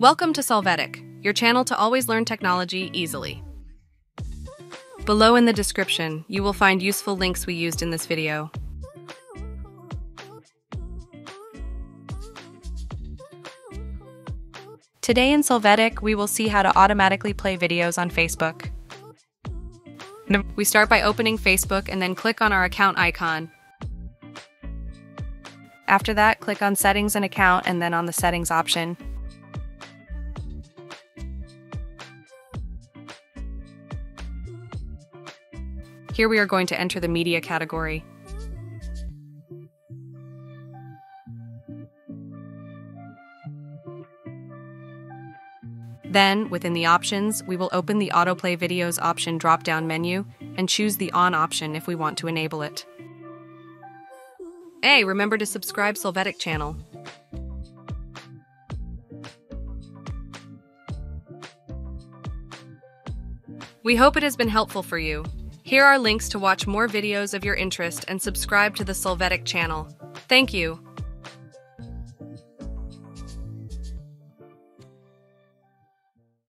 Welcome to Solvetic, your channel to always learn technology easily. Below in the description, you will find useful links we used in this video. Today in Solvetic, we will see how to automatically play videos on Facebook. We start by opening Facebook and then click on our account icon. After that, click on Settings and Account and then on the Settings option. Here we are going to enter the media category. Then, within the options, we will open the Autoplay Videos option drop-down menu and choose the On option if we want to enable it. Hey, remember to subscribe Solvetic channel. We hope it has been helpful for you. Here are links to watch more videos of your interest and subscribe to the Solvetic channel. Thank you.